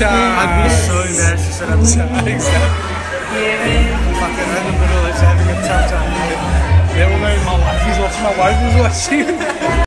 I'd be so embarrassed to sit up exactly. Fucking in the middle It's having a tough time. They know my wife is watching. My wife is watching.